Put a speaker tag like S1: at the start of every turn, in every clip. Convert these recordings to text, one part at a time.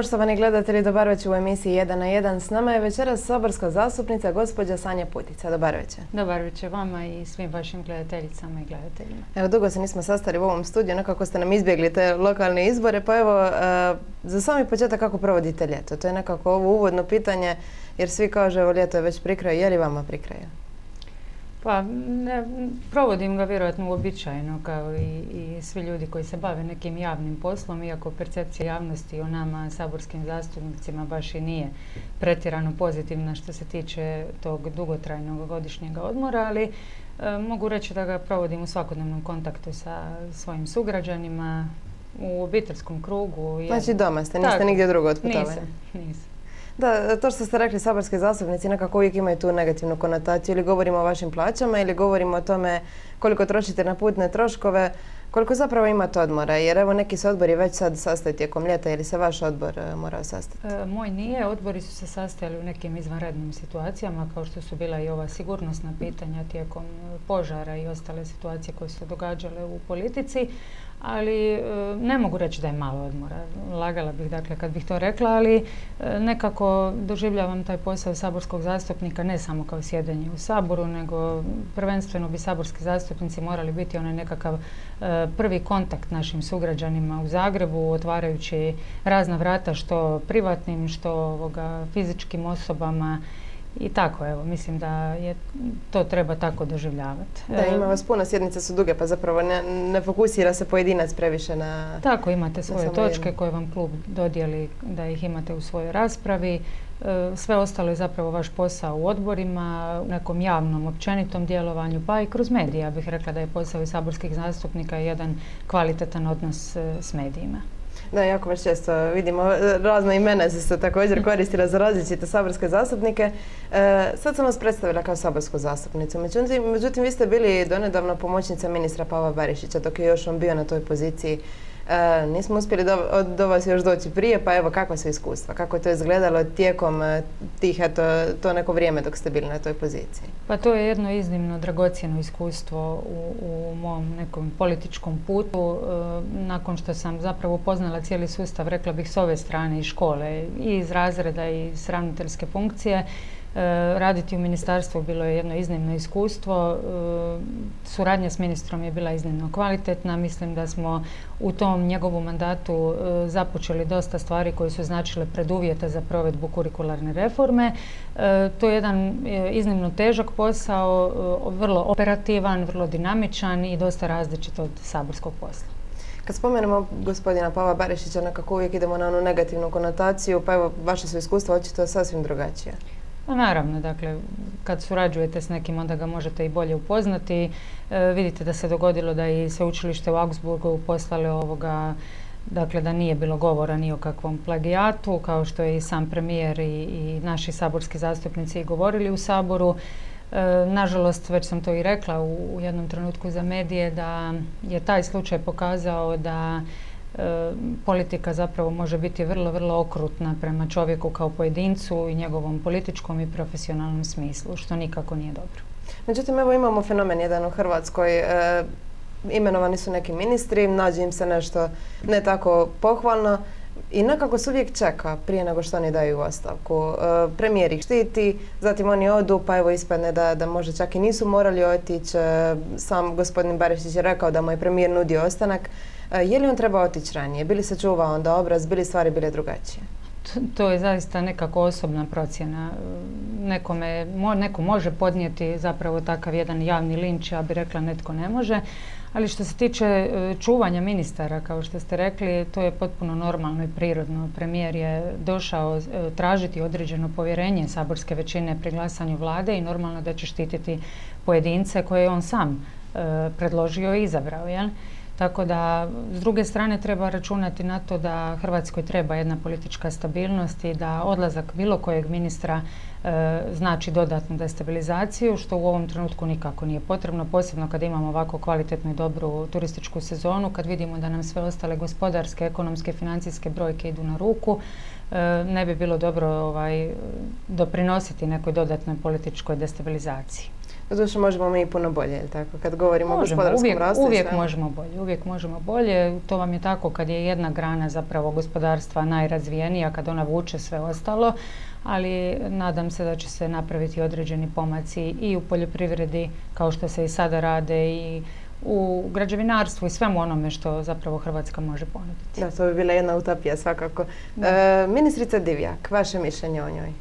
S1: Poštovani gledatelji, dobar večer u emisiji 1 na 1. S nama je večeras saborska zastupnica gospođa Sanja Putica. Dobar večer.
S2: Dobar večer vama i svim vašim gledateljicama i gledateljima.
S1: Evo, dugo se nismo sastali u ovom studiju, nekako ste nam izbjegli te lokalne izbore, pa evo, e, za sami početak kako provodite ljeto? To je nekako ovo uvodno pitanje, jer svi kažu, evo, ljeto je već prikraj, je li vama prikraj?
S2: Pa ne, provodim ga vjerojatno uobičajeno kao i, i svi ljudi koji se bave nekim javnim poslom, iako percepcija javnosti o nama saborskim zastupnicima baš i nije pretjerano pozitivna što se tiče tog dugotrajnog godišnjeg odmora, ali e, mogu reći da ga provodim u svakodnevnom kontaktu sa svojim sugrađanima, u obiteljskom krugu.
S1: Znači doma ste, niste nigdje drugo otputovali?
S2: Nisam, nisam.
S1: Da, to što ste rekli, saborski zastupnici nekako uvijek imaju tu negativnu konotaciju. Ili govorimo o vašim plaćama ili govorimo o tome koliko trošite na putne troškove. Koliko zapravo imate odmora? Jer evo neki se odbori već sad sastaju tijekom ljeta ili se vaš odbor e, morao sastati?
S2: E, moj nije. Odbori su se sastajali u nekim izvanrednim situacijama kao što su bila i ova sigurnosna pitanja tijekom požara i ostale situacije koje su događale u politici ali e, ne mogu reći da je malo odmora. Lagala bih dakle kad bih to rekla, ali e, nekako doživljavam taj posao saborskog zastupnika ne samo kao sjedenje u saboru, nego prvenstveno bi saborski zastupnici morali biti onaj nekakav e, prvi kontakt našim sugrađanima u Zagrebu, otvarajući razna vrata što privatnim, što ovoga, fizičkim osobama i tako, evo, mislim da je to treba tako doživljavati.
S1: Da, ima vas puno, sjednice su duge, pa zapravo ne, ne fokusira se pojedinac previše na...
S2: Tako, imate svoje točke koje vam klub dodijeli da ih imate u svojoj raspravi. E, sve ostalo je zapravo vaš posao u odborima, u nekom javnom, općenitom djelovanju, pa i kroz medije. Ja bih rekla da je posao i saborskih zastupnika jedan kvalitetan odnos e, s medijima.
S1: Da, jako već često vidimo e, razne imena se se također koristila za različite saborske zastupnike. E, sad sam vas predstavila kao saborsku zastupnicu. Međutim, međutim, vi ste bili donedavno pomoćnica ministra Pava Barišića dok je još on bio na toj poziciji. E, nismo uspjeli do, vas još doći prije, pa evo kakva su iskustva? Kako je to izgledalo tijekom e, tih, eto, to neko vrijeme dok ste bili na toj poziciji?
S2: Pa to je jedno iznimno dragocjeno iskustvo u, u mom nekom političkom putu. E, nakon što sam zapravo upoznala cijeli sustav, rekla bih s ove strane i škole, i iz razreda i iz ravnateljske funkcije, raditi u ministarstvu bilo je jedno iznimno iskustvo. E, suradnja s ministrom je bila iznimno kvalitetna. Mislim da smo u tom njegovom mandatu e, započeli dosta stvari koje su značile preduvjete za provedbu kurikularne reforme. To je jedan iznimno težak posao, vrlo operativan, vrlo dinamičan i dosta različit od saborskog posla.
S1: Kad spomenemo gospodina Pava Barišića, nekako uvijek idemo na onu negativnu konotaciju, pa evo, vaše su iskustva očito sasvim drugačije.
S2: Pa naravno, dakle, kad surađujete s nekim onda ga možete i bolje upoznati. E, vidite da se dogodilo da i sveučilište u Augsburgu poslale ovoga Dakle, da nije bilo govora ni o kakvom plagijatu, kao što je i sam premijer i, naši saborski zastupnici govorili u Saboru. E, nažalost, već sam to i rekla u, u jednom trenutku za medije, da je taj slučaj pokazao da politika zapravo može biti vrlo, vrlo okrutna prema čovjeku kao pojedincu i njegovom političkom i profesionalnom smislu, što nikako nije dobro.
S1: Međutim, evo imamo fenomen jedan u Hrvatskoj. E, imenovani su neki ministri, nađe im se nešto ne tako pohvalno i nekako se uvijek čeka prije nego što oni daju ostavku. E, premijer ih štiti, zatim oni odu, pa evo ispadne da, da možda čak i nisu morali otići. E, sam gospodin Barišić je rekao da mu je premijer nudio ostanak. E, je li on trebao otići ranije? Bili se čuvao onda obraz, bili stvari bile drugačije?
S2: To je zaista nekako osobna procjena. Nekome, neko može podnijeti zapravo takav jedan javni linč, ja bi rekla netko ne može. Ali što se tiče e, čuvanja ministara, kao što ste rekli, to je potpuno normalno i prirodno. Premijer je došao e, tražiti određeno povjerenje saborske većine pri glasanju vlade i normalno da će štititi pojedince koje je on sam predložio i izabrao. Jel? Tako da, s druge strane, treba računati na to da Hrvatskoj treba jedna politička stabilnost i da odlazak bilo kojeg ministra e, znači dodatnu destabilizaciju, što u ovom trenutku nikako nije potrebno, posebno kad imamo ovako kvalitetnu i dobru turističku sezonu, kad vidimo da nam sve ostale gospodarske, ekonomske, financijske brojke idu na ruku, e, ne bi bilo dobro ovaj, doprinositi nekoj dodatnoj političkoj destabilizaciji.
S1: Zato možemo mi puno bolje, je tako? Kad govorimo
S2: možemo,
S1: o gospodarskom
S2: uvijek,
S1: rastu.
S2: Uvijek možemo bolje, uvijek možemo bolje. To vam je tako kad je jedna grana zapravo gospodarstva najrazvijenija, kad ona vuče sve ostalo, ali nadam se da će se napraviti određeni pomaci i u poljoprivredi, kao što se i sada rade i u građevinarstvu i svemu onome što zapravo Hrvatska može ponuditi.
S1: Da, to bi bila jedna utopija svakako. E, ministrica Divjak, vaše mišljenje o njoj?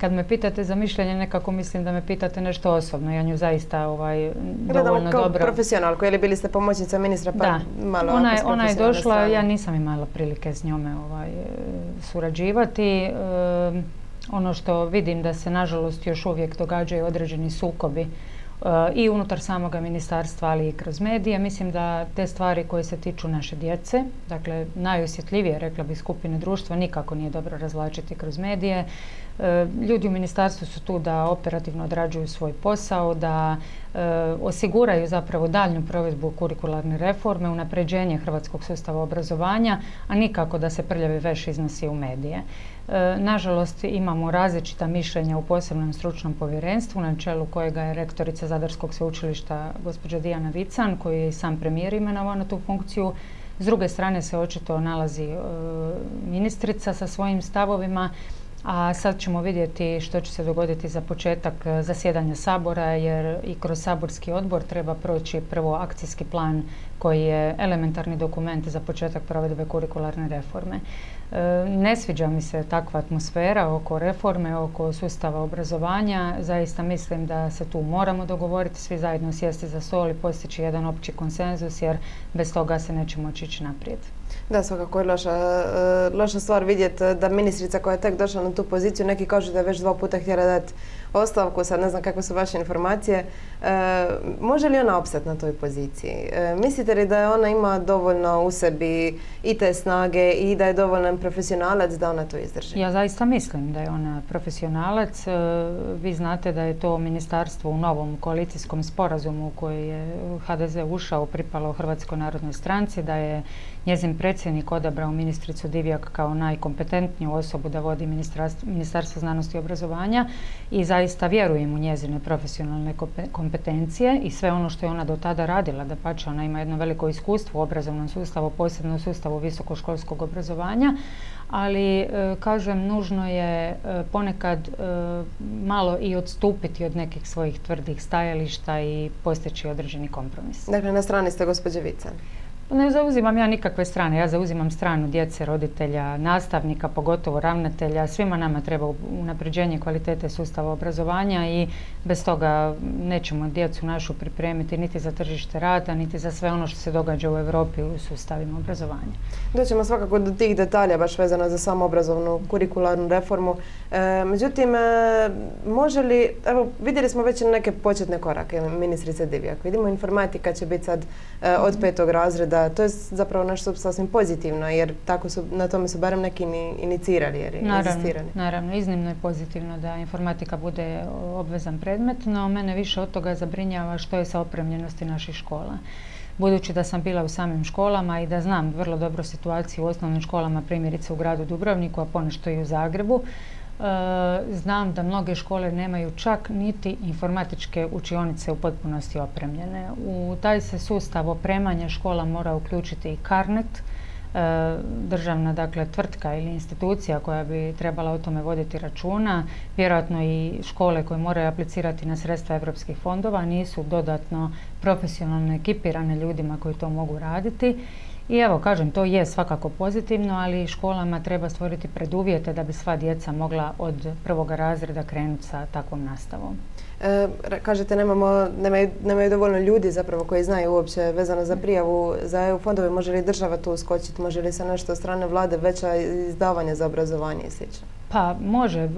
S2: Kad me pitate za mišljenje, nekako mislim da me pitate nešto osobno. Ja nju zaista ovaj, dovoljno kao dobro...
S1: profesionalku, ili bili ste pomoćnica ministra pa
S2: da.
S1: malo
S2: ona je, ona je došla, ja nisam imala prilike s njome ovaj, surađivati. E, ono što vidim da se nažalost još uvijek događaju određeni sukobi i unutar samoga ministarstva, ali i kroz medije. Mislim da te stvari koje se tiču naše djece, dakle najosjetljivije, rekla bi, skupine društva, nikako nije dobro razvlačiti kroz medije. E, ljudi u ministarstvu su tu da operativno odrađuju svoj posao, da e, osiguraju zapravo daljnju provedbu kurikularne reforme, unapređenje hrvatskog sustava obrazovanja, a nikako da se prljavi veš iznosi u medije. E, nažalost, imamo različita mišljenja u posebnom stručnom povjerenstvu na čelu kojega je rektorica Zadarskog sveučilišta gospođa Dijana Vican, koji je i sam premijer imenovao na tu funkciju. S druge strane se očito nalazi ministrica sa svojim stavovima a sad ćemo vidjeti što će se dogoditi za početak e, zasjedanja Sabora jer i kroz saborski odbor treba proći prvo akcijski plan koji je elementarni dokument za početak provedbe kurikularne reforme. E, ne sviđa mi se takva atmosfera oko reforme, oko sustava obrazovanja. Zaista mislim da se tu moramo dogovoriti, svi zajedno sjesti za stol i postići jedan opći konsenzus jer bez toga se neće moći ići naprijed.
S1: Da, svakako je loša, e, loša stvar vidjeti da ministrica koja je tek došla na tu poziciju, neki kažu da je već dva puta htjela dati ostavku, sad ne znam kakve su vaše informacije. E, može li ona opstati na toj poziciji? E, mislite li da ona ima dovoljno u sebi i te snage i da je dovoljan profesionalac da ona to izdrži?
S2: Ja zaista mislim da je ona profesionalac. vi znate da je to ministarstvo u novom koalicijskom sporazumu u koji je HDZ ušao pripalo Hrvatskoj narodnoj stranci, da je njezin predsjednik odabrao ministricu Divjak kao najkompetentniju osobu da vodi Ministarstvo znanosti i obrazovanja i zaista vjerujem u njezine profesionalne kompetencije i sve ono što je ona do tada radila, da pače ona ima jedno veliko iskustvo u obrazovnom sustavu, posebno u sustavu visokoškolskog obrazovanja, ali e, kažem nužno je e, ponekad e, malo i odstupiti od nekih svojih tvrdih stajališta i postići određeni kompromis.
S1: Dakle, na strani ste gospođe Vican.
S2: Ne zauzimam ja nikakve strane, ja zauzimam stranu djece, roditelja, nastavnika, pogotovo ravnatelja. Svima nama treba unapređenje kvalitete sustava obrazovanja i bez toga nećemo djecu našu pripremiti niti za tržište rada, niti za sve ono što se događa u Europi u sustavima obrazovanja.
S1: Doćemo svakako do tih detalja baš vezano za samu obrazovnu kurikularnu reformu. E, međutim, e, može li, evo vidjeli smo već neke početne korake ministrice Divjak. Vidimo informatika će biti sad e, od petog razreda to je zapravo nešto sasvim pozitivno jer tako su, na tome su barem neki inicirali jer
S2: naravno, naravno, iznimno je pozitivno da informatika bude obvezan predmet, no mene više od toga zabrinjava što je sa opremljenosti naših škola. Budući da sam bila u samim školama i da znam vrlo dobro situaciju u osnovnim školama, primjerice u gradu Dubrovniku, a ponešto i u Zagrebu, znam da mnoge škole nemaju čak niti informatičke učionice u potpunosti opremljene. U taj se sustav opremanja škola mora uključiti i karnet, e, državna dakle tvrtka ili institucija koja bi trebala o tome voditi računa, vjerojatno i škole koje moraju aplicirati na sredstva europskih fondova nisu dodatno profesionalno ekipirane ljudima koji to mogu raditi i evo, kažem, to je svakako pozitivno, ali školama treba stvoriti preduvjete da bi sva djeca mogla od prvoga razreda krenuti sa takvom nastavom.
S1: E, kažete nemamo, nemaju, dovoljno ljudi zapravo koji znaju uopće vezano za prijavu za EU fondove. Može li država tu uskočiti? Može li se nešto strane vlade veća izdavanja za obrazovanje i slično?
S2: Pa može.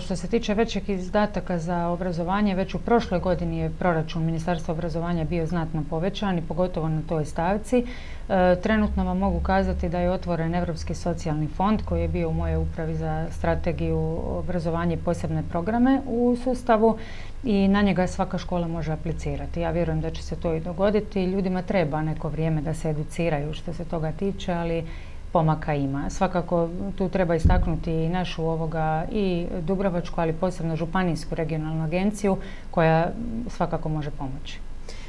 S2: Što se tiče većeg izdataka za obrazovanje, već u prošloj godini je proračun Ministarstva obrazovanja bio znatno povećan i pogotovo na toj stavci. E, trenutno vam mogu kazati da je otvoren Europski socijalni fond koji je bio u mojoj upravi za strategiju obrazovanja i posebne programe u sustavu i na njega svaka škola može aplicirati. Ja vjerujem da će se to i dogoditi. Ljudima treba neko vrijeme da se educiraju što se toga tiče, ali pomaka ima. Svakako tu treba istaknuti i našu ovoga i Dubrovačku, ali posebno Županijsku regionalnu agenciju koja svakako može pomoći.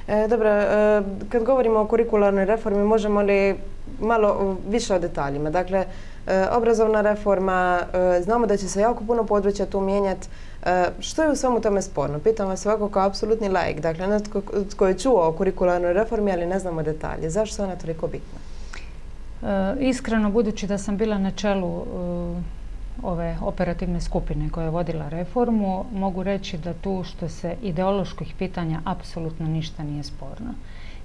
S1: E, dobro, e, kad govorimo o kurikularnoj reformi, možemo li malo više o detaljima? Dakle, e, obrazovna reforma, znamo da će se jako puno područja tu mijenjati. Što je u svemu tome sporno? Pitam vas ovako kao apsolutni laik, dakle netko tko je čuo o kurikularnoj reformi, ali ne znamo detalje. Zašto je ona toliko bitna?
S2: Iskreno, budući da sam bila na čelu ove operativne skupine koja je vodila reformu, mogu reći da tu što se ideoloških pitanja apsolutno ništa nije sporno.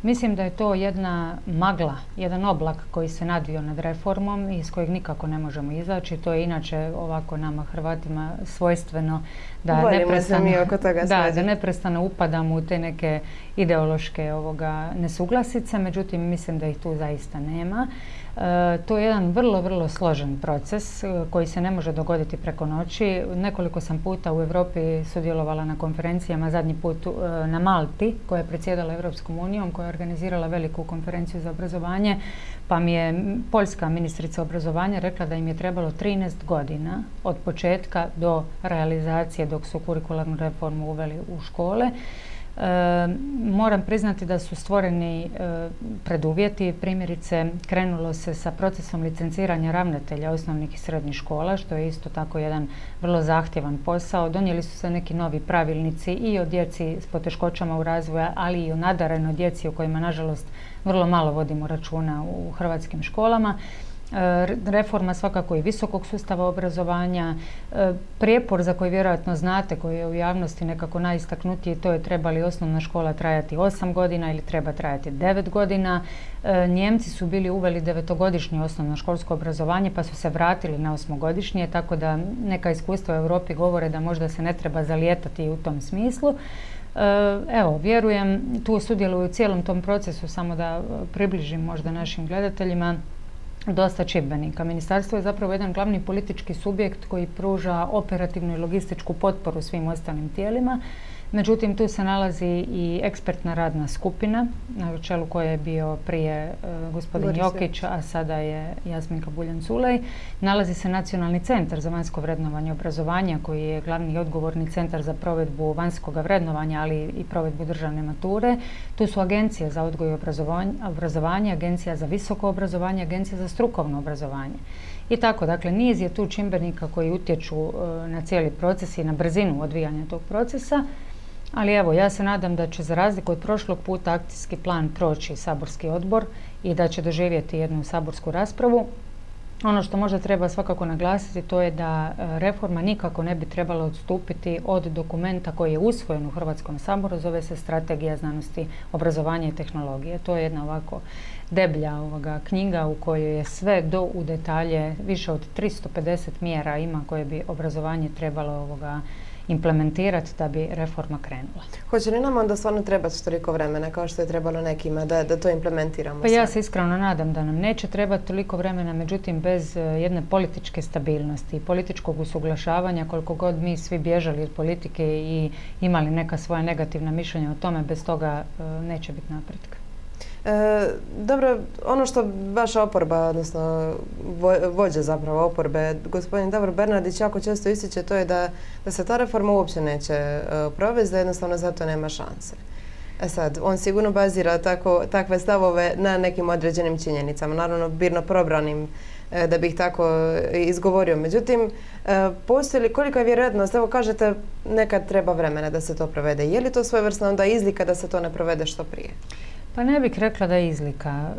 S2: Mislim da je to jedna magla, jedan oblak koji se nadvio nad reformom i iz kojeg nikako ne možemo izaći. To je inače ovako nama Hrvatima svojstveno da neprestano, da, da neprestano upadamo u te neke ideološke ovoga nesuglasice, međutim mislim da ih tu zaista nema. E, to je jedan vrlo, vrlo složen proces e, koji se ne može dogoditi preko noći. Nekoliko sam puta u Europi sudjelovala na konferencijama, zadnji put e, na Malti koja je predsjedala Europskom unijom, koja je organizirala veliku konferenciju za obrazovanje, pa mi je poljska ministrica obrazovanja rekla da im je trebalo 13 godina od početka do realizacije dok su kurikularnu reformu uveli u škole. Moram priznati da su stvoreni e, preduvjeti, primjerice krenulo se sa procesom licenciranja ravnatelja osnovnih i srednjih škola, što je isto tako jedan vrlo zahtjevan posao. Donijeli su se neki novi pravilnici i o djeci s poteškoćama u razvoju, ali i o nadarenoj djeci o kojima nažalost vrlo malo vodimo računa u hrvatskim školama. E, reforma svakako i visokog sustava obrazovanja, e, prijepor za koji vjerojatno znate, koji je u javnosti nekako najistaknutiji, to je treba li osnovna škola trajati 8 godina ili treba trajati 9 godina. E, Njemci su bili uveli devetogodišnje osnovno školsko obrazovanje pa su se vratili na osmogodišnje, tako da neka iskustva u Europi govore da možda se ne treba zalijetati u tom smislu. Evo, vjerujem, tu sudjeluju u cijelom tom procesu, samo da približim možda našim gledateljima dosta čimbenika. Ministarstvo je zapravo jedan glavni politički subjekt koji pruža operativnu i logističku potporu svim ostalim tijelima Međutim, tu se nalazi i ekspertna radna skupina, na čelu koje je bio prije e, gospodin Jokić, a sada je Jasminka Buljan-Culej. Nalazi se Nacionalni centar za vanjsko vrednovanje obrazovanja, koji je glavni i odgovorni centar za provedbu vanjskog vrednovanja, ali i provedbu državne mature. Tu su agencije za odgoj i obrazovanje, agencija za visoko obrazovanje, agencija za strukovno obrazovanje. I tako, dakle, niz je tu čimbenika koji utječu e, na cijeli proces i na brzinu odvijanja tog procesa. Ali evo, ja se nadam da će za razliku od prošlog puta akcijski plan proći saborski odbor i da će doživjeti jednu saborsku raspravu. Ono što možda treba svakako naglasiti to je da e, reforma nikako ne bi trebala odstupiti od dokumenta koji je usvojen u Hrvatskom saboru, zove se Strategija znanosti, obrazovanja i tehnologije. To je jedna ovako deblja ovoga knjiga u kojoj je sve do u detalje, više od 350 mjera ima koje bi obrazovanje trebalo ovoga implementirati da bi reforma krenula.
S1: Hoće li nam onda stvarno trebati toliko vremena kao što je trebalo nekima da, da to implementiramo?
S2: Pa ja se iskreno nadam da nam neće trebati toliko vremena, međutim bez e, jedne političke stabilnosti i političkog usuglašavanja koliko god mi svi bježali od politike i imali neka svoja negativna mišljenja o tome, bez toga e, neće biti napretka.
S1: E, dobro, ono što vaša oporba, odnosno vođa zapravo oporbe, gospodin Davor Bernardić jako često ističe to je da, da se ta reforma uopće neće e, provesti, da jednostavno zato nema šanse. E sad, on sigurno bazira tako, takve stavove na nekim određenim činjenicama, naravno birno probranim e, da bih tako izgovorio. Međutim, e, postoji li kolika je vjerojatnost, evo kažete nekad treba vremena da se to provede. Je li to svojevrsna onda izlika da se to ne provede što prije?
S2: Pa ne bih rekla da je izlika. E,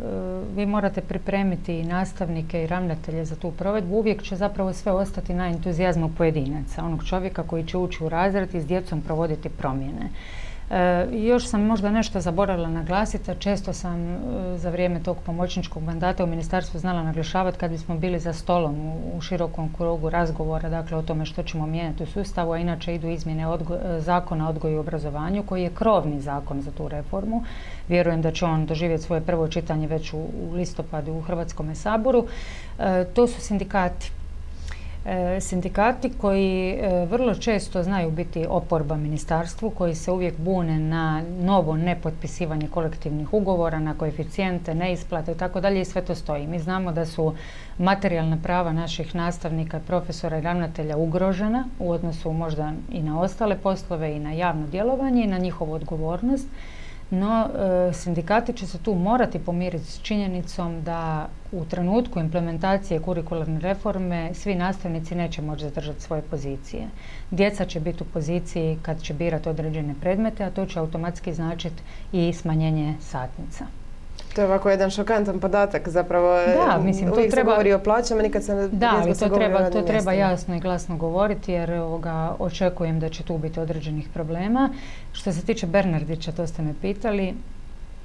S2: vi morate pripremiti i nastavnike i ravnatelje za tu provedbu. Uvijek će zapravo sve ostati na entuzijazmu pojedinaca, onog čovjeka koji će ući u razred i s djecom provoditi promjene. E, još sam možda nešto zaboravila naglasiti, a često sam e, za vrijeme tog pomoćničkog mandata u ministarstvu znala naglašavati kad bismo bili za stolom u, širokom krugu razgovora, dakle o tome što ćemo mijenjati u sustavu, a inače idu izmjene e, zakona odgoju i obrazovanju koji je krovni zakon za tu reformu. Vjerujem da će on doživjeti svoje prvo čitanje već u, listopadu u Hrvatskom saboru. to su sindikati sindikati koji e, vrlo često znaju biti oporba ministarstvu, koji se uvijek bune na novo nepotpisivanje kolektivnih ugovora, na koeficijente, neisplate i tako dalje i sve to stoji. Mi znamo da su materijalna prava naših nastavnika, profesora i ravnatelja ugrožena u odnosu možda i na ostale poslove i na javno djelovanje i na njihovu odgovornost no e, sindikati će se tu morati pomiriti s činjenicom da u trenutku implementacije kurikularne reforme svi nastavnici neće moći zadržati svoje pozicije. Djeca će biti u poziciji kad će birati određene predmete, a to će automatski značiti i smanjenje satnica.
S1: To je ovako jedan šokantan podatak zapravo.
S2: Da, mislim, to treba...
S1: se govori o plaćama, nikad se ne
S2: Da, ali to treba, to treba jasno i glasno govoriti jer ovoga, očekujem da će tu biti određenih problema. Što se tiče Bernardića, to ste me pitali,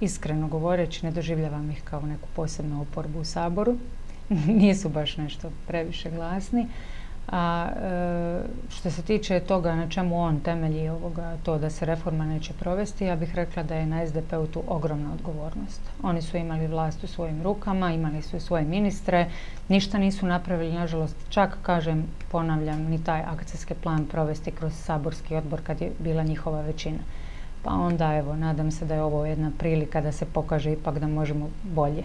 S2: iskreno govoreći ne doživljavam ih kao neku posebnu oporbu u Saboru. Nisu baš nešto previše glasni. A e, što se tiče toga na čemu on temelji ovoga, to da se reforma neće provesti, ja bih rekla da je na SDP-u tu ogromna odgovornost. Oni su imali vlast u svojim rukama, imali su svoje ministre, ništa nisu napravili, nažalost, čak kažem, ponavljam, ni taj akcijski plan provesti kroz saborski odbor kad je bila njihova većina. Pa onda, evo, nadam se da je ovo jedna prilika da se pokaže ipak da možemo bolje.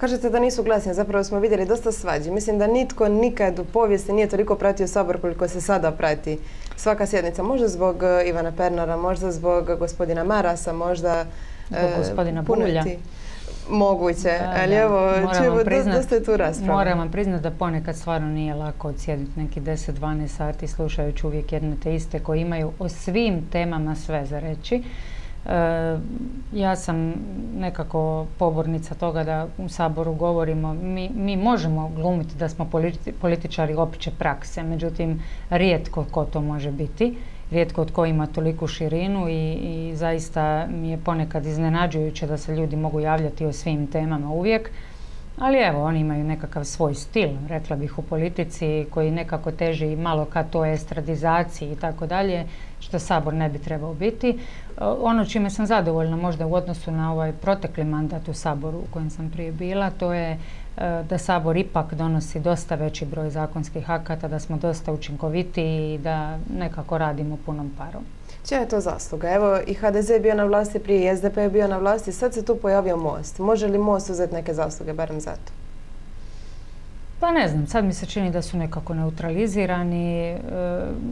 S1: Kažete da nisu glasni, zapravo smo vidjeli dosta svađi. Mislim da nitko nikad u povijesti nije toliko pratio Sabor koliko se sada prati svaka sjednica. Možda zbog e, Ivana Pernara, možda zbog gospodina Marasa, možda
S2: zbog e, gospodina Bulja.
S1: Moguće, ali evo, čujemo, dosta je tu rasprava.
S2: Moram vam priznati da ponekad stvarno nije lako odsjediti neki 10-12 sati slušajući uvijek jedne te iste koji imaju o svim temama sve za reći. E, ja sam nekako pobornica toga da u Saboru govorimo, mi, mi možemo glumiti da smo političari opće prakse, međutim rijetko ko to može biti, rijetko tko ima toliku širinu i, i zaista mi je ponekad iznenađujuće da se ljudi mogu javljati o svim temama uvijek. Ali evo, oni imaju nekakav svoj stil, rekla bih, u politici koji nekako teži malo ka to estradizaciji i tako dalje, što Sabor ne bi trebao biti. E, ono čime sam zadovoljna možda u odnosu na ovaj protekli mandat u Saboru u kojem sam prije bila, to je e, da Sabor ipak donosi dosta veći broj zakonskih akata, da smo dosta učinkoviti i da nekako radimo punom parom.
S1: Čija je to zasluga? Evo i HDZ je bio na vlasti prije, i SDP je bio na vlasti, sad se tu pojavio Most. Može li Most uzeti neke zasluge, barem za to?
S2: Pa ne znam, sad mi se čini da su nekako neutralizirani. E,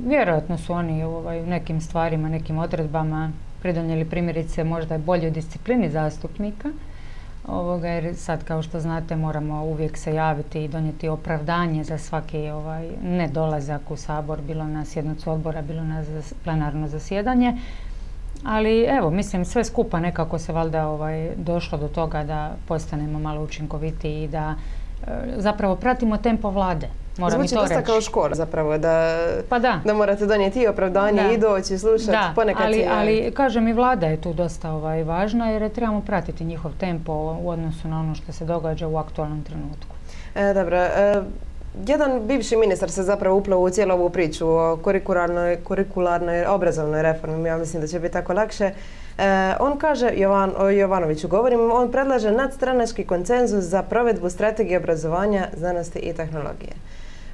S2: vjerojatno su oni ovaj, u nekim stvarima, nekim odredbama pridonijeli primjerice možda je bolje disciplini zastupnika ovoga, jer sad kao što znate moramo uvijek se javiti i donijeti opravdanje za svaki ovaj, nedolazak u sabor, bilo na sjednicu odbora, bilo na plenarno zasjedanje. Ali evo, mislim sve skupa nekako se valjda ovaj, došlo do toga da postanemo malo učinkoviti i da e, zapravo pratimo tempo vlade. Moram
S1: Zvuči dosta kao škola zapravo, da, pa da. da morate donijeti i opravdanje i doći, slušati, da. ponekad
S2: ali, ali kažem i vlada je tu dosta ovaj, važna jer trebamo pratiti njihov tempo u odnosu na ono što se događa u aktualnom trenutku.
S1: E, dobro, e, jedan bivši ministar se zapravo uplao u cijelu ovu priču o kurikularnoj, kurikularnoj obrazovnoj reformi. Ja mislim da će biti tako lakše. E, on kaže, Jovan, o Jovanoviću govorim, on predlaže nadstranački koncenzus za provedbu strategije obrazovanja, znanosti i tehnologije.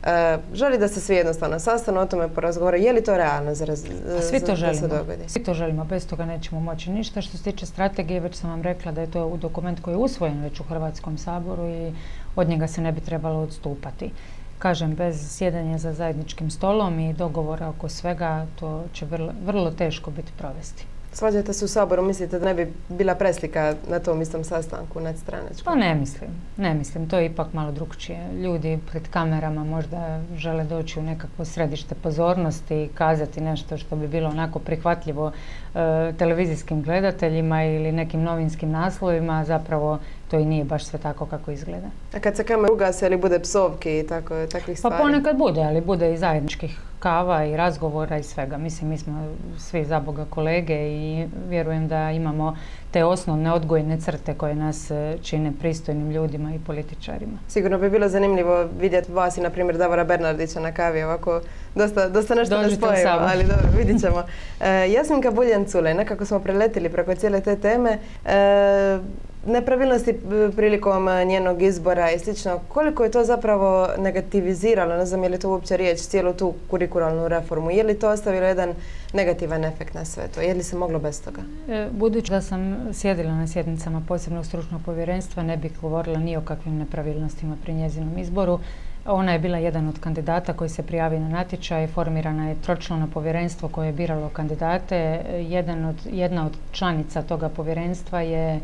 S1: E, želi da se svi jednostavno sastanu, o tome porazgovore. Je li to realno za,
S2: svi to želimo. se dogodi? Svi to želimo, bez toga nećemo moći ništa. Što se tiče strategije, već sam vam rekla da je to u dokument koji je usvojen već u Hrvatskom saboru i od njega se ne bi trebalo odstupati. Kažem, bez sjedanja za zajedničkim stolom i dogovora oko svega, to će vrlo, vrlo teško biti provesti.
S1: Svađate se u Saboru, mislite da ne bi bila preslika na tom istom sastanku nadstranačkom?
S2: Pa ne mislim, ne mislim, to je ipak malo drugčije. Ljudi pred kamerama možda žele doći u nekakvo središte pozornosti i kazati nešto što bi bilo onako prihvatljivo e, televizijskim gledateljima ili nekim novinskim naslovima, zapravo to i nije baš sve tako kako izgleda.
S1: A kad se kamer ugase ili bude psovki i tako, takvih
S2: stvari? Pa ponekad bude, ali bude i zajedničkih kava i razgovora i svega. Mislim, mi smo svi za Boga kolege i vjerujem da imamo te osnovne odgojne crte koje nas e, čine pristojnim ljudima i političarima.
S1: Sigurno bi bilo zanimljivo vidjeti vas i na primjer Davora Bernardića na kavi ovako dosta, dosta nešto ne spojimo, ali dobro, vidit ćemo. E, Jasminka Buljan Culej, nekako smo preletili preko cijele te teme. E, nepravilnosti prilikom njenog izbora i slično, koliko je to zapravo negativiziralo, ne znam je li to uopće riječ, cijelu tu kurikularnu reformu, je li to ostavilo jedan negativan efekt na sve to, je li se moglo bez toga?
S2: E, budući da sam sjedila na sjednicama posebnog stručnog povjerenstva, ne bih govorila ni o kakvim nepravilnostima pri njezinom izboru, ona je bila jedan od kandidata koji se prijavio na natječaj, formirana je tročlano povjerenstvo koje je biralo kandidate. Jedan od, jedna od članica toga povjerenstva je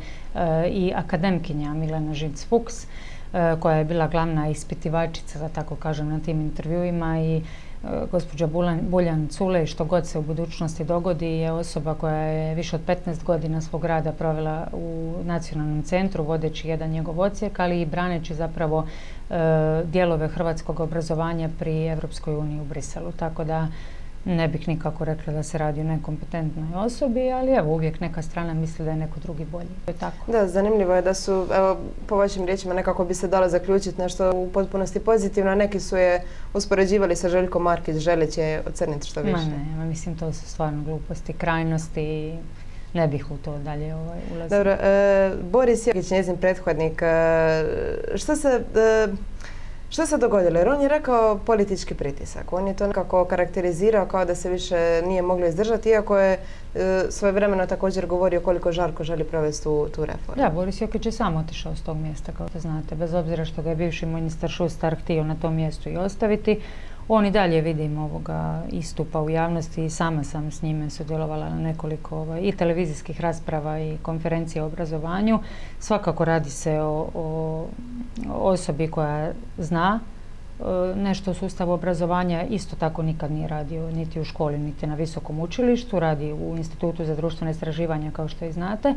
S2: i akademkinja Milena Žic-Fuchs, e, koja je bila glavna ispitivačica, da tako kažem, na tim intervjuima i gospođa Buljan Culej, što god se u budućnosti dogodi, je osoba koja je više od 15 godina svog rada provela u nacionalnom centru, vodeći jedan njegov ocijek, ali i braneći zapravo e, dijelove hrvatskog obrazovanja pri Europskoj uniji u Briselu. Tako da ne bih nikako rekla da se radi o nekompetentnoj osobi, ali evo uvijek neka strana misli da je neko drugi bolji. Je tako.
S1: Da, zanimljivo je da su, evo, po vašim riječima nekako bi se dalo zaključiti nešto u potpunosti pozitivno, a neki su je uspoređivali sa Željkom Markić, želeći je ocrniti što više.
S2: Ma ne, mislim to su stvarno gluposti, krajnosti ne bih u to dalje ovaj, ulazila.
S1: Dobro, e, Boris Jokić, njezin prethodnik, e, što se... E, što se dogodilo? Jer on je rekao politički pritisak. On je to nekako karakterizirao kao da se više nije moglo izdržati, iako je svoje vremeno također govorio koliko žarko želi provesti tu, tu reformu.
S2: Da, Boris Jokić je sam otišao s tog mjesta, kao da znate, bez obzira što ga je bivši ministar Šustar htio na tom mjestu i ostaviti. On i dalje vidim ovoga istupa u javnosti i sama sam s njime sudjelovala na nekoliko ovaj, i televizijskih rasprava i konferencija o obrazovanju. Svakako radi se o, o osobi koja zna e, nešto u sustavu obrazovanja, isto tako nikad nije radio niti u školi, niti na visokom učilištu, radi u Institutu za društvene istraživanja kao što i znate, e,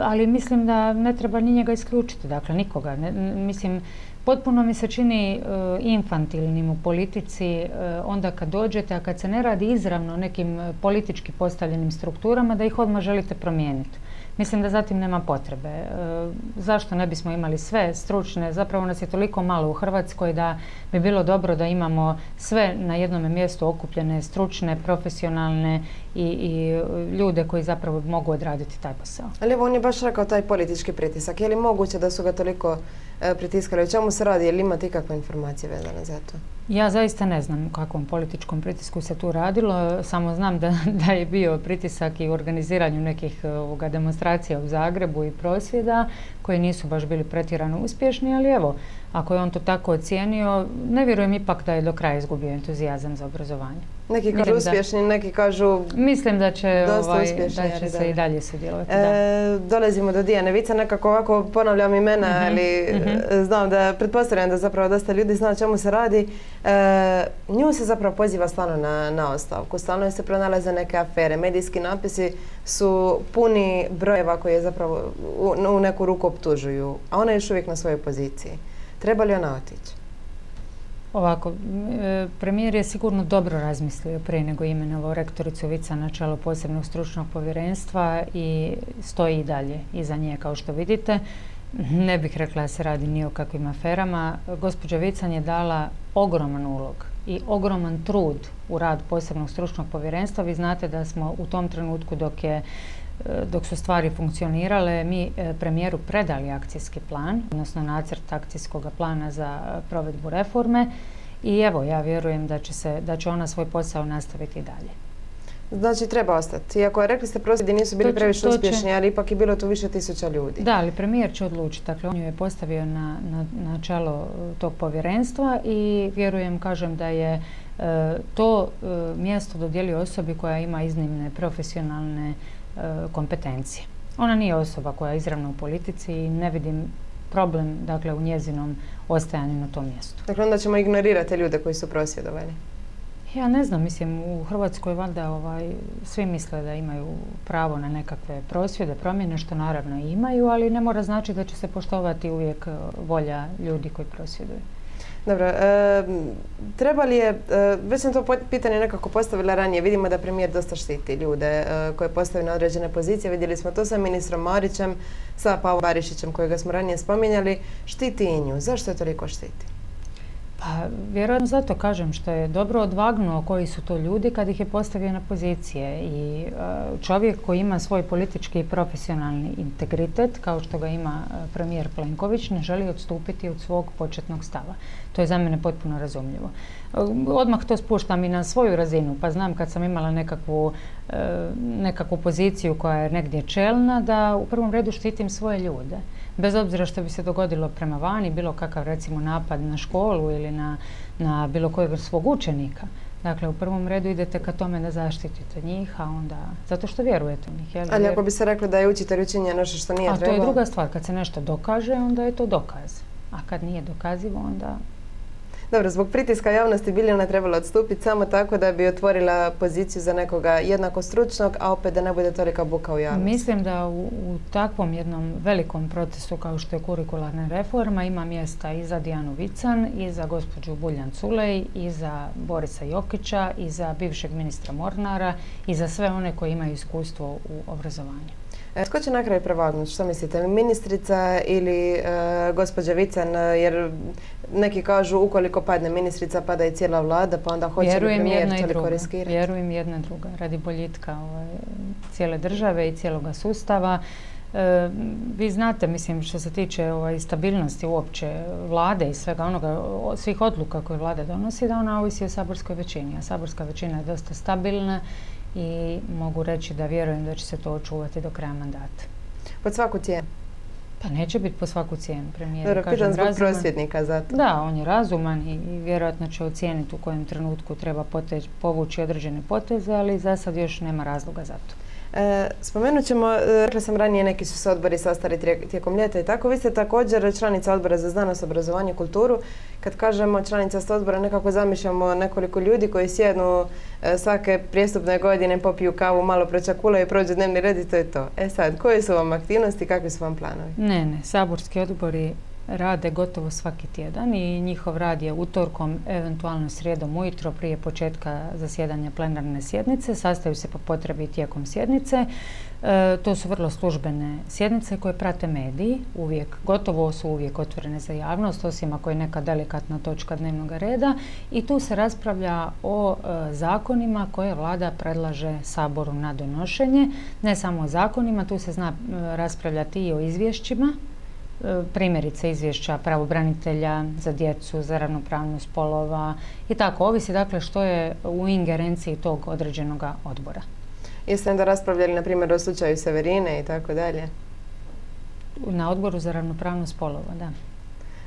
S2: ali mislim da ne treba ni njega isključiti, dakle nikoga. mislim, Potpuno mi se čini e, infantilnim u politici e, onda kad dođete, a kad se ne radi izravno nekim e, politički postavljenim strukturama, da ih odmah želite promijeniti. Mislim da zatim nema potrebe. Zašto ne bismo imali sve stručne? Zapravo nas je toliko malo u Hrvatskoj da bi bilo dobro da imamo sve na jednom mjestu okupljene, stručne, profesionalne i, i ljude koji zapravo mogu odraditi taj posao.
S1: Ali evo on je baš rekao taj politički pritisak. Je li moguće da su ga toliko E, pritiskali. O čemu se radi? Je li imate ikakve informacije vezane za to?
S2: Ja zaista ne znam o kakvom političkom pritisku se tu radilo. Samo znam da, da je bio pritisak i u organiziranju nekih ovoga, demonstracija u Zagrebu i prosvjeda koji nisu baš bili pretjerano uspješni, ali evo, ako je on to tako ocijenio, ne vjerujem ipak da je do kraja izgubio entuzijazam za obrazovanje.
S1: Neki kažu uspješni, neki kažu
S2: Mislim da će, ovaj, da će se i dalje sudjelovati. E,
S1: dolazimo do Dijane Vica, nekako ovako ponavljam imena, mhm, ali mhm. znam da, pretpostavljam da zapravo dosta ljudi zna o čemu se radi. E, nju se zapravo poziva stalno na, na ostavku, stalno se pronalaze neke afere, medijski napisi su puni brojeva koje zapravo u, u neku ruku optužuju, a ona je još uvijek na svojoj poziciji. Treba li ona otići?
S2: Ovako, e, premijer je sigurno dobro razmislio prije nego imenovao rektoricu Vica na čelo posebnog stručnog povjerenstva i stoji i dalje iza nje kao što vidite. Ne bih rekla da se radi ni o kakvim aferama. Gospođa Vican je dala ogroman ulog i ogroman trud u rad posebnog stručnog povjerenstva. Vi znate da smo u tom trenutku dok je dok su stvari funkcionirale, mi e, premijeru predali akcijski plan, odnosno nacrt akcijskog plana za e, provedbu reforme i evo, ja vjerujem da će, se, da će ona svoj posao nastaviti dalje.
S1: Znači treba ostati. Iako je rekli ste prosvjedi nisu bili previše uspješni, ali ipak je bilo tu više tisuća ljudi.
S2: Da, ali premijer će odlučiti. Dakle, on ju je postavio na, na, na čelo tog povjerenstva i vjerujem, kažem da je to mjesto dodijelio osobi koja ima iznimne profesionalne E, kompetencije. Ona nije osoba koja je izravno u politici i ne vidim problem dakle, u njezinom ostajanju na tom mjestu.
S1: Dakle, onda ćemo ignorirati ljude koji su prosvjedovali.
S2: Ja ne znam, mislim, u Hrvatskoj valjda ovaj, svi misle da imaju pravo na nekakve prosvjede, promjene, što naravno imaju, ali ne mora znači da će se poštovati uvijek e, volja ljudi koji prosvjeduju.
S1: Dobro, e, treba li je, e, već sam to pitanje nekako postavila ranije, vidimo da premijer dosta štiti ljude e, koje postavi na određene pozicije, vidjeli smo to sa ministrom Marićem, sa Pavom Barišićem kojega smo ranije spominjali, štiti i nju. Zašto je toliko štiti?
S2: Pa vjerojatno zato kažem što je dobro odvagnuo koji su to ljudi kad ih je postavio na pozicije i e, čovjek koji ima svoj politički i profesionalni integritet kao što ga ima e, premijer Plenković ne želi odstupiti od svog početnog stava. To je za mene potpuno razumljivo. E, odmah to spuštam i na svoju razinu pa znam kad sam imala nekakvu, nekakvu poziciju koja je negdje čelna da u prvom redu štitim svoje ljude bez obzira što bi se dogodilo prema vani, bilo kakav recimo napad na školu ili na, na bilo kojeg svog učenika. Dakle, u prvom redu idete ka tome da zaštitite njih, a onda, zato što vjerujete u njih.
S1: Jel? Ali ako bi se reklo da je učitelj učinio nešto što nije trebalo?
S2: A to je druga stvar, kad se nešto dokaže, onda je to dokaz. A kad nije dokazivo, onda
S1: dobro, zbog pritiska javnosti Biljana trebala odstupiti samo tako da bi otvorila poziciju za nekoga jednako stručnog, a opet da ne bude tolika buka u javnosti.
S2: Mislim da u, takvom jednom velikom procesu kao što je kurikularna reforma ima mjesta i za Dijanu Vican, i za gospođu Buljan Culej, i za Borisa Jokića, i za bivšeg ministra Mornara, i za sve one koji imaju iskustvo u obrazovanju.
S1: E, tko će na kraju prevagnuti? Što mislite? Ministrica ili e, gospođa Vican? Jer neki kažu ukoliko padne ministrica, pada i cijela vlada, pa onda hoće
S2: Vjerujem
S1: li
S2: premijer toliko riskirati? Vjerujem jedna druga. Radi boljitka ovaj, cijele države i cijeloga sustava. E, vi znate, mislim, što se tiče ovaj, stabilnosti uopće vlade i svega onoga, svih odluka koje vlada donosi, da ona ovisi o saborskoj većini. A saborska većina je dosta stabilna i mogu reći da vjerujem da će se to očuvati do kraja mandata.
S1: Pod svaku cijenu?
S2: Pa neće biti po svaku cijenu.
S1: Premijer Dobro, pitan zbog prosvjednika zato.
S2: Da, on je razuman i, vjerojatno će ocijeniti u kojem trenutku treba povući određene poteze, ali za sad još nema razloga za to.
S1: E, spomenut ćemo, e, rekla sam ranije, neki su se odbori sastali tijekom ljeta i tako. Vi ste također članica odbora za znanost, obrazovanje i kulturu. Kad kažemo članica ste odbora, nekako zamišljamo nekoliko ljudi koji sjednu e, svake prijestupne godine, popiju kavu, malo pročakulaju i prođu dnevni red i to je to. E sad, koje su vam aktivnosti, kakvi su vam planovi?
S2: Ne, ne, saborski odbori rade gotovo svaki tjedan i njihov rad je utorkom, eventualno srijedom ujutro prije početka zasjedanja plenarne sjednice. Sastaju se po potrebi tijekom sjednice. E, to su vrlo službene sjednice koje prate mediji, uvijek, gotovo su uvijek otvorene za javnost, osim ako je neka delikatna točka dnevnog reda i tu se raspravlja o e, zakonima koje vlada predlaže Saboru na donošenje. Ne samo o zakonima, tu se zna e, raspravljati i o izvješćima primjerice izvješća pravobranitelja za djecu, za ravnopravnost spolova i tako. Ovisi dakle što je u ingerenciji tog određenog odbora.
S1: Jeste onda raspravljali na primjer o slučaju Severine i tako dalje?
S2: Na odboru za ravnopravnost spolova, da.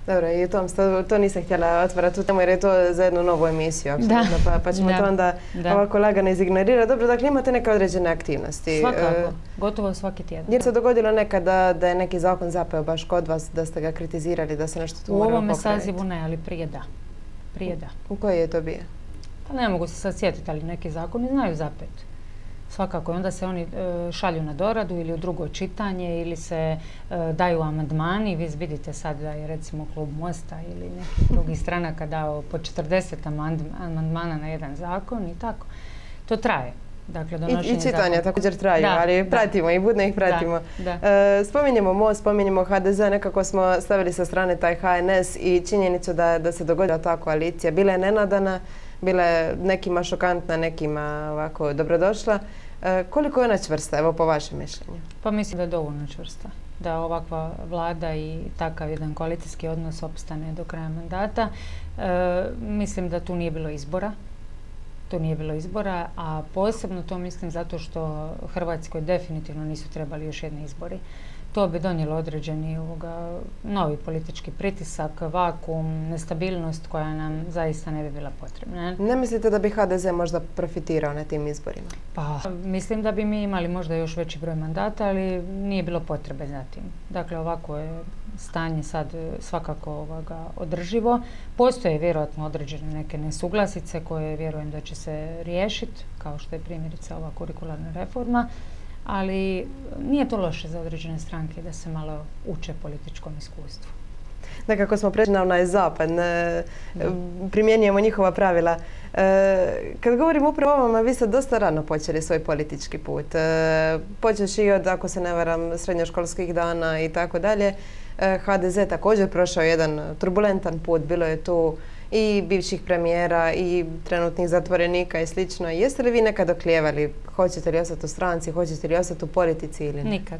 S1: Dobro, i to, to nisam htjela otvarati tu temu jer je to za jednu novu emisiju, apsolutno, pa, pa ćemo to onda ovako lagano izignorirati. Dobro, dakle imate neke određene aktivnosti.
S2: Svakako, e, gotovo svaki tjedan.
S1: Jer se dogodilo nekada da je neki zakon zapeo baš kod vas, da ste ga kritizirali, da se nešto tu
S2: U ovome sazivu ne, ali prije da. Prije da.
S1: U koji je to bio?
S2: Pa ne mogu se sad sjetiti, ali neki zakoni znaju zapet. Svakako, onda se oni e, šalju na doradu ili u drugo čitanje ili se e, daju amandmani. Vi vidite sad da je recimo klub Mosta ili neki drugi stranaka dao po 40 amandmana na jedan zakon i tako. To traje. Dakle,
S1: I, I čitanja također traju, ali pratimo i budno ih pratimo. E, spominjemo MOST, spominjemo HDZ, nekako smo stavili sa strane taj HNS i činjenicu da, da se dogodila ta koalicija. Bila je nenadana, bila je nekima šokantna, nekima ovako dobrodošla. E, koliko je ona čvrsta, evo po vašem mišljenju?
S2: Pa mislim da je dovoljno čvrsta. Da ovakva vlada i takav jedan koalicijski odnos opstane do kraja mandata. E, mislim da tu nije bilo izbora. Tu nije bilo izbora, a posebno to mislim zato što Hrvatskoj definitivno nisu trebali još jedni izbori to bi donijelo određeni ovoga, novi politički pritisak, vakum, nestabilnost koja nam zaista ne bi bila potrebna.
S1: Ne mislite da bi HDZ možda profitirao na tim izborima?
S2: Pa, mislim da bi mi imali možda još veći broj mandata, ali nije bilo potrebe za tim. Dakle, ovako je stanje sad svakako ovoga održivo. Postoje vjerojatno određene neke nesuglasice koje vjerujem da će se riješiti, kao što je primjerice ova kurikularna reforma ali nije to loše za određene stranke da se malo uče političkom iskustvu.
S1: Nekako smo prešli na onaj zapad, primjenjujemo njihova pravila. E, kad govorimo upravo o vama, vi ste dosta rano počeli svoj politički put. E, počeš i od, ako se ne varam, srednjoškolskih dana i tako dalje. E, HDZ također prošao jedan turbulentan put, bilo je tu i bivših premijera i trenutnih zatvorenika i slično. Jeste li vi nekad oklijevali? Hoćete li ostati u stranci, hoćete li ostati u politici ili ne?
S2: Nikad.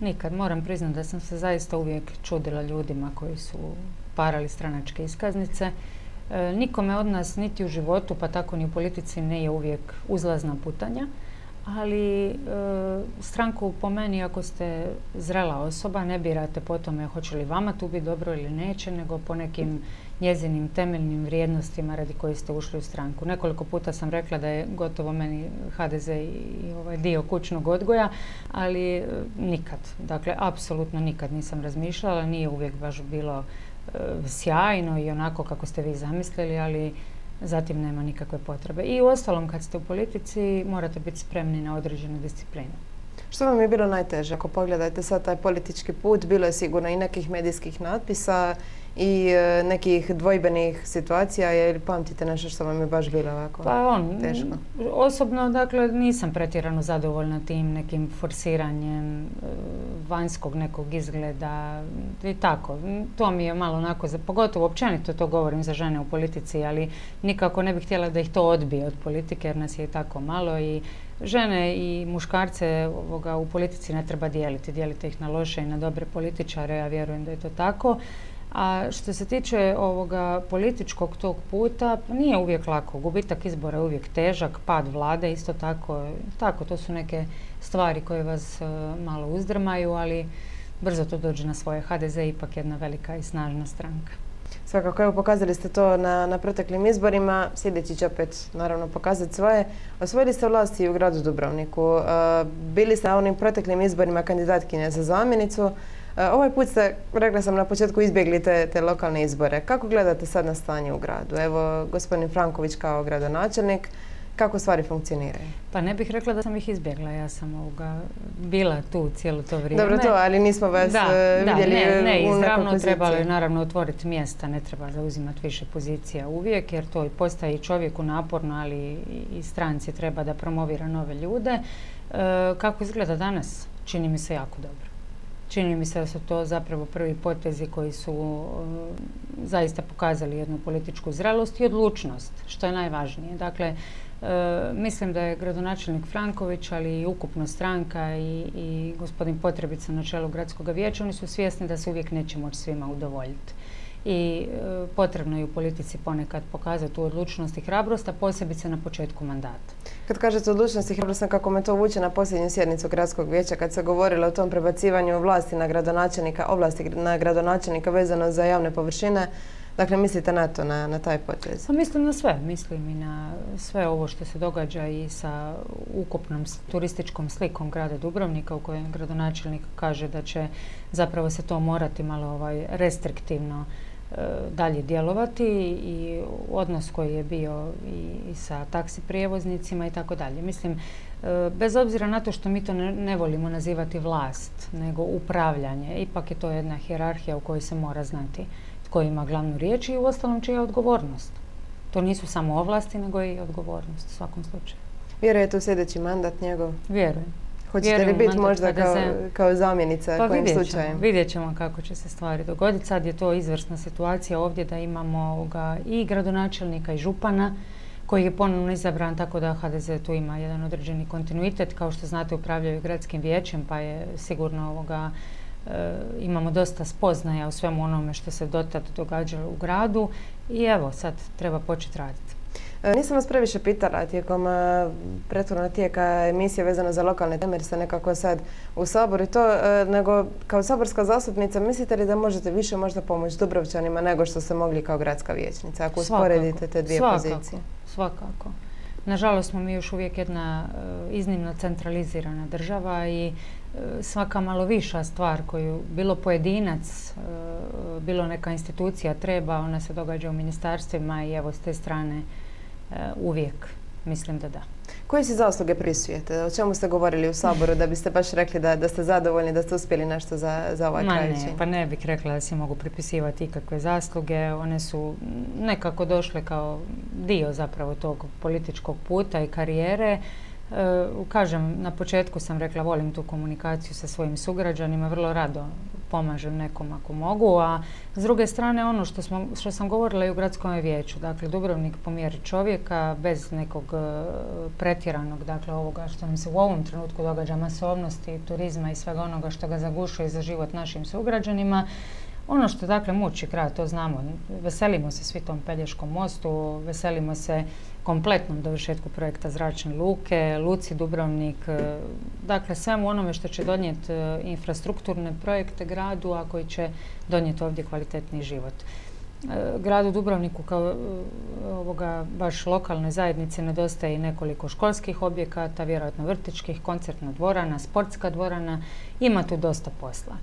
S2: Nikad. Moram priznati da sam se zaista uvijek čudila ljudima koji su parali stranačke iskaznice. E, nikome od nas niti u životu, pa tako ni u politici, ne je uvijek uzlazna putanja ali e, stranku po meni ako ste zrela osoba ne birate po tome hoće li vama tu biti dobro ili neće, nego po nekim njezinim temeljnim vrijednostima radi koji ste ušli u stranku. Nekoliko puta sam rekla da je gotovo meni HDZ i, ovaj dio kućnog odgoja, ali e, nikad, dakle apsolutno nikad nisam razmišljala, nije uvijek baš bilo e, sjajno i onako kako ste vi zamislili, ali zatim nema nikakve potrebe. I u ostalom kad ste u politici morate biti spremni na određenu disciplinu.
S1: Što vam je bilo najteže? Ako pogledate sad taj politički put, bilo je sigurno i nekih medijskih natpisa i e, nekih dvojbenih situacija ili pamtite nešto što vam je baš bilo ovako
S2: pa on,
S1: teško?
S2: Osobno, dakle, nisam pretjerano zadovoljna tim nekim forsiranjem e, vanjskog nekog izgleda i tako. To mi je malo onako, pogotovo općenito to govorim za žene u politici, ali nikako ne bih htjela da ih to odbije od politike jer nas je tako malo i žene i muškarce ovoga, u politici ne treba dijeliti. Dijelite ih na loše i na dobre političare, ja vjerujem da je to tako. A što se tiče ovoga političkog tog puta, pa nije uvijek lako. Gubitak izbora je uvijek težak, pad vlade isto tako. Tako, to su neke stvari koje vas e, malo uzdrmaju, ali brzo to dođe na svoje. HDZ je ipak jedna velika i snažna stranka.
S1: Svakako, evo pokazali ste to na, na proteklim izborima, sljedeći će opet naravno pokazati svoje. Osvojili ste vlasti u gradu Dubrovniku. E, bili ste na onim proteklim izborima kandidatkinja za zamjenicu. E, ovaj put ste, rekla sam na početku, izbjegli te, te lokalne izbore. Kako gledate sad na stanje u gradu? Evo, gospodin Franković kao gradonačelnik, kako stvari funkcioniraju?
S2: Pa ne bih rekla da sam ih izbjegla, ja sam ovoga bila tu cijelo to vrijeme.
S1: Dobro to, ali nismo vas da, vidjeli
S2: da, ne, ne, izravno trebalo je naravno otvoriti mjesta, ne treba zauzimati više pozicija uvijek, jer to postaje i čovjeku naporno, ali i stranci treba da promovira nove ljude. E, kako izgleda danas? Čini mi se jako dobro. Čini mi se da su to zapravo prvi potezi koji su uh, zaista pokazali jednu političku zrelost i odlučnost, što je najvažnije. Dakle, uh, mislim da je gradonačelnik Franković, ali i ukupno stranka i, i gospodin Potrebica na čelu gradskog vijeća, oni su svjesni da se uvijek neće moći svima udovoljiti i e, potrebno je u politici ponekad pokazati tu odlučnost i hrabrost, a posebice na početku mandata.
S1: Kad kažete odlučnost i hrabrost, kako me to vuče na posljednju sjednicu gradskog vijeća, kad se govorilo o tom prebacivanju vlasti na gradonačelnika, ovlasti na gradonačelnika vezano za javne površine, Dakle, mislite na to, na, na taj potez?
S2: Pa mislim na sve. Mislim i na sve ovo što se događa i sa ukupnom turističkom slikom grada Dubrovnika u kojem gradonačelnik kaže da će zapravo se to morati malo ovaj restriktivno dalje djelovati i odnos koji je bio i, sa taksi prijevoznicima i tako dalje. Mislim, e, bez obzira na to što mi to ne, volimo nazivati vlast, nego upravljanje, ipak je to jedna hjerarhija u kojoj se mora znati tko ima glavnu riječ i u ostalom čija je odgovornost. To nisu samo ovlasti, nego i odgovornost u svakom slučaju.
S1: Vjerujete u sljedeći mandat njegov?
S2: Vjerujem.
S1: Hoćete li biti možda kao, kao zamjenica
S2: pa
S1: kojim
S2: vidjet
S1: slučajem?
S2: Vidjet ćemo kako će se stvari dogoditi. Sad je to izvrsna situacija ovdje da imamo i gradonačelnika i župana koji je ponovno izabran tako da HDZ tu ima jedan određeni kontinuitet. Kao što znate upravljaju gradskim vijećem pa je sigurno ovoga e, imamo dosta spoznaja u svemu onome što se dotad događalo u gradu i evo sad treba početi raditi.
S1: E, nisam vas previše pitala tijekom e, prethodnog tijeka emisije vezano za lokalne teme jer ste nekako sad u Saboru i to, e, nego kao saborska zastupnica mislite li da možete više možda pomoći Dubrovčanima nego što ste mogli kao gradska vijećnica ako usporedite te dvije pozicije?
S2: Svakako. Nažalost smo mi još uvijek jedna iznimno centralizirana država i svaka malo viša stvar koju bilo pojedinac, bilo neka institucija treba, ona se događa u ministarstvima i evo s te strane uvijek mislim da da.
S1: Koje si zasluge prisujete? O čemu ste govorili u Saboru da biste baš rekli da, da ste zadovoljni da ste uspjeli nešto za, za ovaj kraj
S2: ne, Pa ne bih rekla da si mogu pripisivati ikakve zasluge. One su nekako došle kao dio zapravo tog političkog puta i karijere. E, kažem, na početku sam rekla volim tu komunikaciju sa svojim sugrađanima, vrlo rado pomažem nekom ako mogu, a s druge strane ono što, smo, što sam govorila i u gradskom vijeću, dakle Dubrovnik po mjeri čovjeka, bez nekog e, pretjeranog, dakle ovoga što nam se u ovom trenutku događa masovnosti, turizma i svega onoga što ga zagušuje za život našim sugrađanima, ono što dakle muči grad, to znamo, veselimo se svi tom Pelješkom mostu, veselimo se kompletnom dovršetku projekta Zračne luke, Luci Dubrovnik, e, dakle svemu onome što će donijeti e, infrastrukturne projekte gradu, a koji će donijeti ovdje kvalitetni život. E, gradu Dubrovniku kao ovoga baš lokalne zajednice nedostaje i nekoliko školskih objekata, vjerojatno vrtičkih, koncertna dvorana, sportska dvorana, ima tu dosta posla.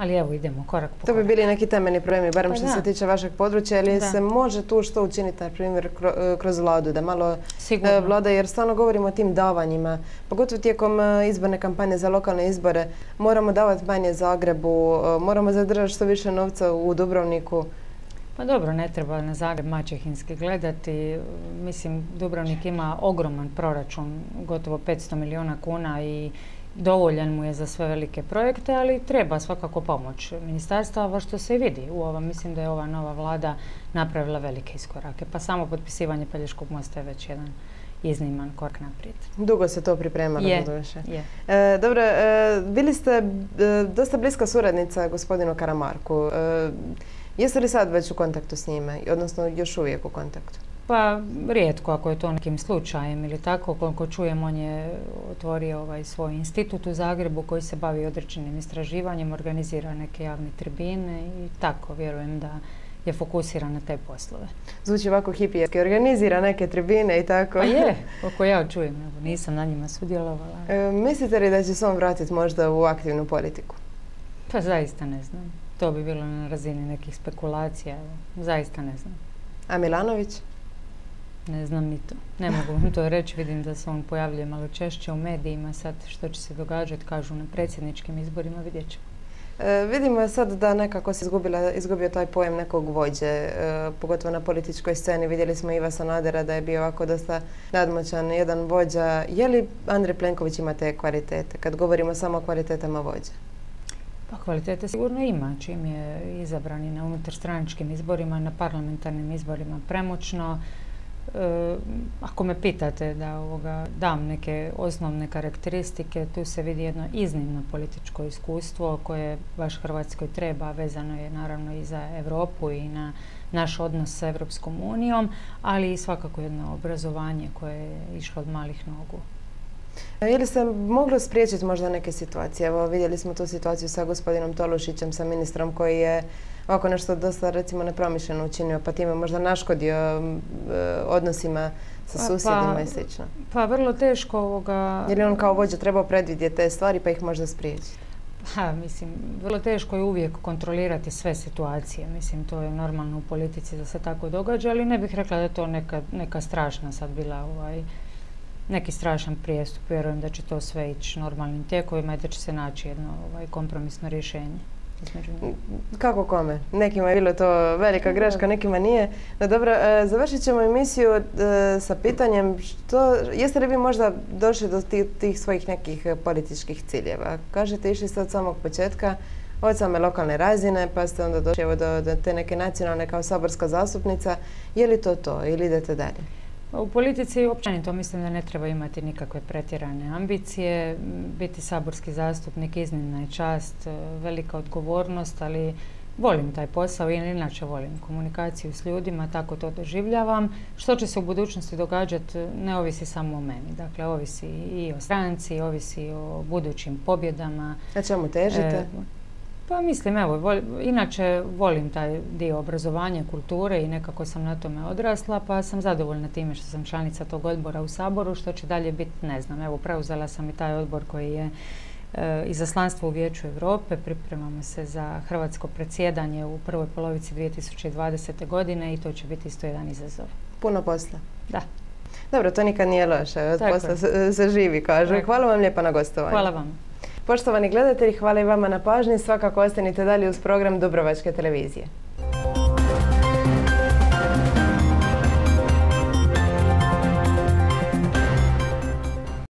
S2: Ali evo idemo korak po
S1: To bi bili neki temeljni problemi, barem pa što se tiče vašeg područja, ali se može tu što učiniti, na primjer, e, kroz vladu, da malo e, vlada, jer stvarno govorimo o tim davanjima, pogotovo tijekom e, izborne kampanje za lokalne izbore, moramo davati manje Zagrebu, moramo zadržati što više novca u Dubrovniku.
S2: Pa dobro, ne treba na Zagreb maćehinski gledati. Mislim, Dubrovnik ima ogroman proračun, gotovo 500 milijuna kuna i dovoljan mu je za sve velike projekte, ali treba svakako pomoć ministarstva, što se vidi u ovom. Mislim da je ova nova vlada napravila velike iskorake, pa samo potpisivanje Pelješkog mosta je već jedan izniman korak naprijed.
S1: Dugo se to pripremalo,
S2: je,
S1: je. E, dobro, e, bili ste e, dosta bliska suradnica gospodinu Karamarku. E, jeste li sad već u kontaktu s njime, odnosno još uvijek u kontaktu?
S2: Pa rijetko ako je to nekim slučajem ili tako, koliko čujem on je otvorio ovaj svoj institut u Zagrebu koji se bavi određenim istraživanjem, organizira neke javne tribine i tako vjerujem da je fokusiran na te poslove.
S1: Zvuči ovako hipijski, organizira neke tribine i tako.
S2: Pa je, koliko ja čujem, nisam na njima sudjelovala.
S1: E, mislite li da će se on vratiti možda u aktivnu politiku?
S2: Pa zaista ne znam. To bi bilo na razini nekih spekulacija, zaista ne znam.
S1: A Milanović?
S2: Ne znam ni to. Ne mogu vam to reći. Vidim da se on pojavljuje malo češće u medijima. Sad što će se događati, kažu na predsjedničkim izborima, vidjet ćemo.
S1: E, vidimo sad da nekako se izgubio taj pojem nekog vođe, e, pogotovo na političkoj sceni. Vidjeli smo Iva Sanadera da je bio ovako dosta nadmoćan jedan vođa. Je li Andrej Plenković ima te kvalitete, kad govorimo samo o kvalitetama vođe?
S2: Pa kvalitete sigurno ima, čim je izabran i na unutar straničkim izborima, na parlamentarnim izborima premoćno. E, ako me pitate da ovoga, dam neke osnovne karakteristike, tu se vidi jedno iznimno političko iskustvo koje baš Hrvatskoj treba, vezano je naravno i za Europu i na naš odnos sa Europskom unijom, ali i svakako jedno obrazovanje koje je išlo od malih nogu.
S1: Je li se moglo spriječiti možda neke situacije? Evo vidjeli smo tu situaciju sa gospodinom Tolušićem, sa ministrom koji je ovako nešto dosta recimo nepromišljeno učinio, pa time možda naškodio e, odnosima sa pa, susjedima pa, i slično.
S2: Pa vrlo teško ovoga...
S1: Je li on kao vođa trebao predvidjeti te stvari pa ih možda spriječiti?
S2: Ha, mislim, vrlo teško je uvijek kontrolirati sve situacije. Mislim, to je normalno u politici da se tako događa, ali ne bih rekla da je to neka, neka strašna sad bila ovaj, neki strašan prijestup. Vjerujem da će to sve ići normalnim tijekovima i da će se naći jedno ovaj, kompromisno rješenje.
S1: Kako kome? Nekima je bilo to velika greška, nekima nije. No dobro, e, završit ćemo emisiju e, sa pitanjem što, jeste li vi možda došli do tih, svojih nekih političkih ciljeva? Kažete, išli ste od samog početka, od same lokalne razine, pa ste onda došli do, do te neke nacionalne kao saborska zastupnica. Je li to to ili idete dalje?
S2: U politici općenito mislim da ne treba imati nikakve pretjerane ambicije. Biti saborski zastupnik iznimna je čast, e, velika odgovornost, ali volim taj posao i inače volim komunikaciju s ljudima, tako to doživljavam. Što će se u budućnosti događati ne ovisi samo o meni. Dakle, ovisi i o stranci, ovisi o budućim pobjedama.
S1: A čemu težite? E,
S2: pa mislim, evo, inače volim taj dio obrazovanja, kulture i nekako sam na tome odrasla, pa sam zadovoljna time što sam članica tog odbora u Saboru, što će dalje biti, ne znam, evo, preuzela sam i taj odbor koji je e, izaslanstvo u Vijeću Europe, pripremamo se za hrvatsko predsjedanje u prvoj polovici 2020. godine i to će biti isto jedan izazov.
S1: Puno posla.
S2: Da.
S1: Dobro, to nikad nije loše, od posla se, živi, kažu. Hvala vam lijepa na gostovanju.
S2: Hvala vam.
S1: Poštovani gledatelji, hvala i vama na pažnji. Svakako ostanite dalje uz program Dubrovačke televizije.